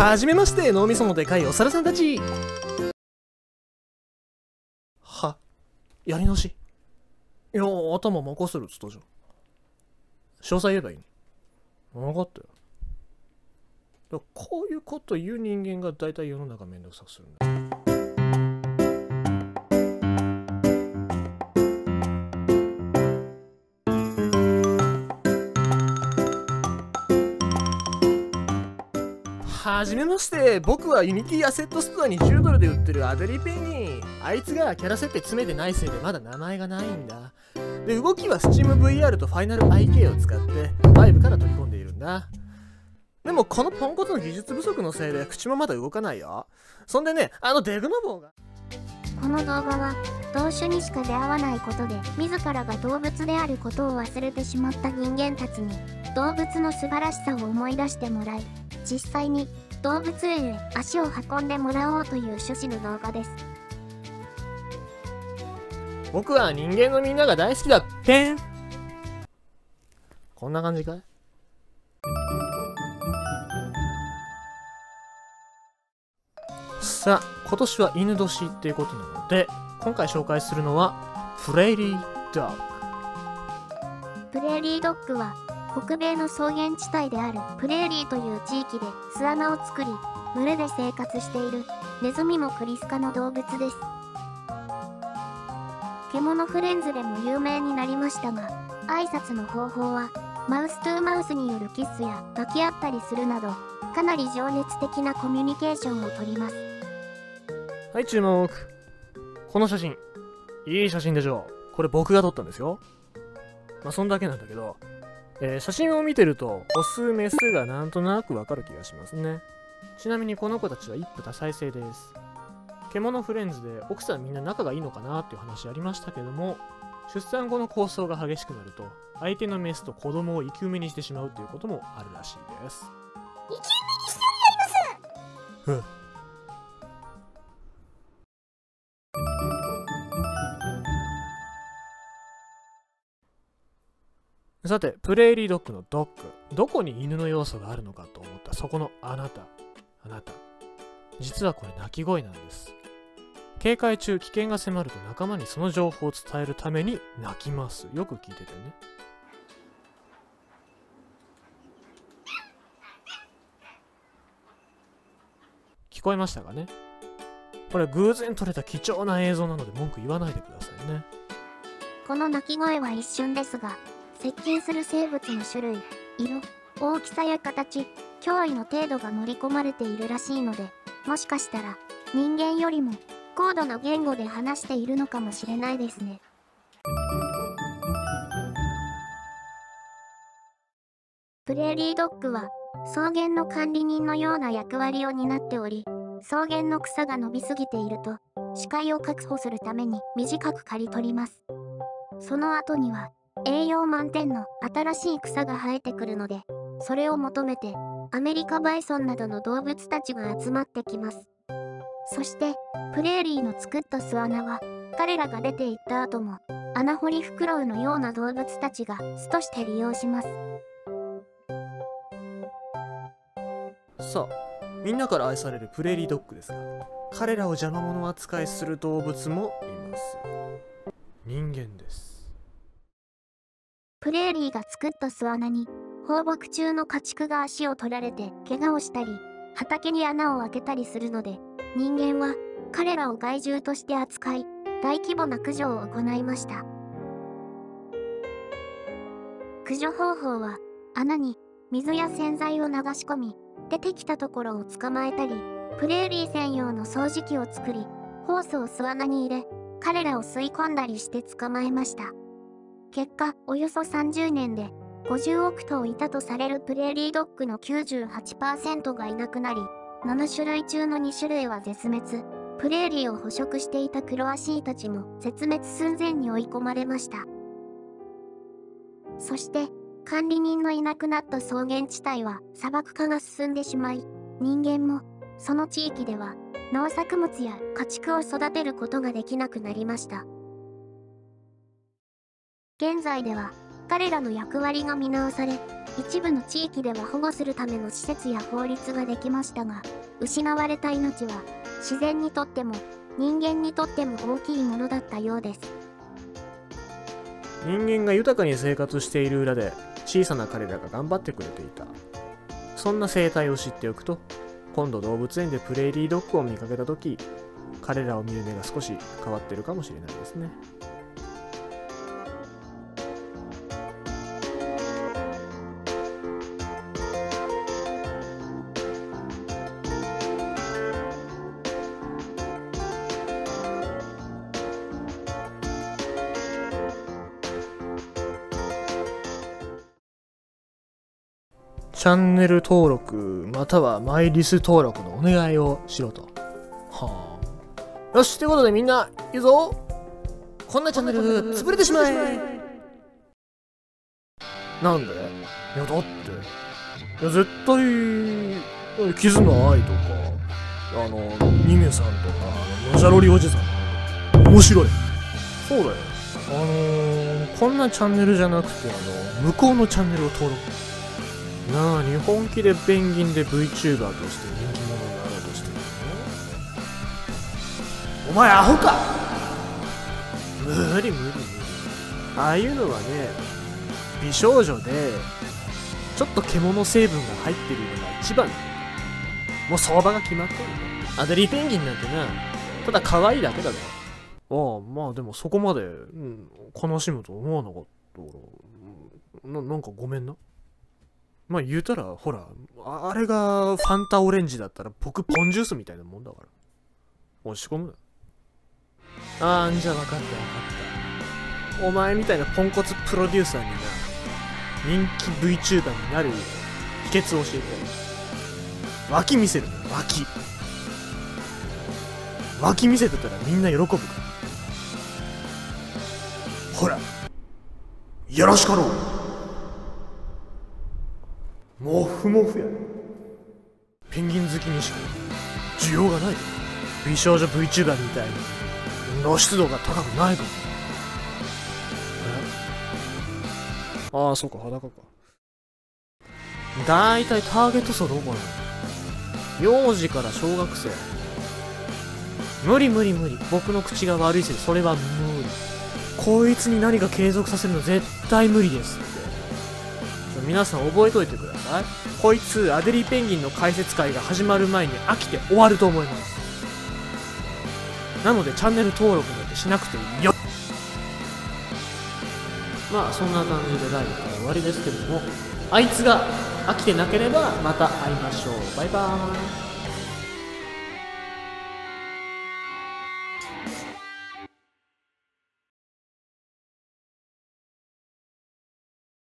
はじめまして脳みそのでかいお猿さんたち。はやり直し。いや頭任せるっつったじゃん。詳細言えばいいの分かったよ。だこういうこと言う人間が大体世の中めんどくさくするんだよ。はじめまして。僕は Unity Asset Store に10ドルで売ってるアデリーペンギン。あいつがキャラ設定詰めてないせいでまだ名前がないんだ。で動きは SteamVR と FinalIK を使って Viveから取り込んでいるんだ。でもこのポンコツの技術不足のせいで口もまだ動かないよ。そんでねあのでくのぼうが。この動画は同種にしか出会わないことで自らが動物であることを忘れてしまった人間たちに動物の素晴らしさを思い出してもらい実際に動物園へ足を運んでもらおうという趣旨の動画です。僕は人間のみんなが大好きだてん。こんな感じかい？さあ今年は犬年っていうことなので今回紹介するのはプレイリードッグ。プレーリードッグは北米の草原地帯であるプレーリーという地域で巣穴を作り群れで生活しているネズミもクリス科の動物です。獣フレンズでも有名になりましたが挨拶の方法はマウストゥーマウスによるキスや抱き合ったりするなどかなり情熱的なコミュニケーションをとります。はい注目。この写真。いい写真でしょう。これ僕が撮ったんですよ。まあそんだけなんだけど、えー写真を見てるとオスメスがなんとなくわかる気がしますね。ちなみにこの子たちは一夫多妻制です。獣フレンズで奥さんみんな仲がいいのかなっていう話ありましたけども出産後の構想が激しくなると相手のメスと子供を生き埋めにしてしまうということもあるらしいです。生き埋めにしてやりますさて、プレーリードッグのドッグ。どこに犬の要素があるのかと思ったそこのあなた。あなた。実はこれ鳴き声なんです。警戒中、危険が迫ると仲間にその情報を伝えるために鳴きます。よく聞いててね。聞こえましたかね？これ偶然撮れた貴重な映像なので文句言わないでくださいね。この鳴き声は一瞬ですが、接近する生物の種類、色、大きさや形、脅威の程度が盛り込まれているらしいので、もしかしたら人間よりも高度な言語で話しているのかもしれないですね。プレーリードッグは草原の管理人のような役割を担っており、草原の草が伸びすぎていると視界を確保するために短く刈り取ります。その後には栄養満点の新しい草が生えてくるので、それを求めてアメリカバイソンなどの動物たちが集まってきます。そして、プレーリーの作った巣穴は、彼らが出て行った後も、穴掘りフクロウのような動物たちが巣として利用します。さあ、みんなから愛されるプレーリードッグですが、彼らを邪魔者扱いする動物もいます。人間です。リーが作った巣穴に、放牧中の家畜が足を取られて怪我をしたり、畑に穴を開けたりするので、人間は彼らを害獣として扱い、大規模な駆除を行いました。駆除方法は、穴に水や洗剤を流し込み、出てきたところを捕まえたり、プレーリー専用の掃除機を作り、ホースを巣穴に入れ、彼らを吸い込んだりして捕まえました。結果、およそ30年で50億頭いたとされるプレーリードッグの98%がいなくなり、7種類中の2種類は絶滅。プレーリーを捕食していたクロアシーたちも絶滅寸前に追い込まれました。そして、管理人のいなくなった草原地帯は砂漠化が進んでしまい、人間もその地域では農作物や家畜を育てることができなくなりました。現在では彼らの役割が見直され一部の地域では保護するための施設や法律ができましたが、失われた命は自然にとっても人間にとっても大きいものだったようです。人間が豊かに生活している裏で小さな彼らが頑張ってくれていたそんな生態を知っておくと今度動物園でプレーリードッグを見かけた時彼らを見る目が少し変わってるかもしれないですねチャンネル登録またはマイリス登録のお願いをしろと。はあ。よし、ということでみんな、いいぞこんなチャンネル潰れてしまえなんで？いや、だって、いや、絶対、キズの愛とか、あの、ミミュさんとか、あの、ノジャロリおじさん面白い。そうだよ。あのー、こんなチャンネルじゃなくて、あの、向こうのチャンネルを登録。なあ、日本気でペンギンで VTuber として人気者になろうとしてるのお前アホか無理無理無理。ああいうのはね、美少女で、ちょっと獣成分が入ってるのが一番もう相場が決まってるアデリーペンギンなんてな、ただ可愛いだけだぞ。ああ、まあでもそこまで、うん、悲しむと思わなかったから、ななんかごめんな。まあ言うたら、ほら、あれがファンタオレンジだったら僕ポンジュースみたいなもんだから。押し込むな。ああんじゃ分かった分かった。お前みたいなポンコツプロデューサーにな、人気 VTuber になる秘訣を教えて。脇見せる脇。脇見せてたらみんな喜ぶから。ほら、よろしかろうもふもふや。ペンギン好きにしか需要がない。美少女 VTuber みたいに。露出度が高くないかもああそうか裸か。だいたいターゲット層どこなの幼児から小学生。無理無理無理。僕の口が悪いせいでそれは無理。こいつに何か継続させるの絶対無理ですって。皆さん覚えといてください。こいつアデリーペンギンの解説会が始まる前に飽きて終わると思います。なのでチャンネル登録なんてしなくていいよ。まあそんな感じで第1回終わりですけどもあいつが飽きてなければまた会いましょう。バイバーイ。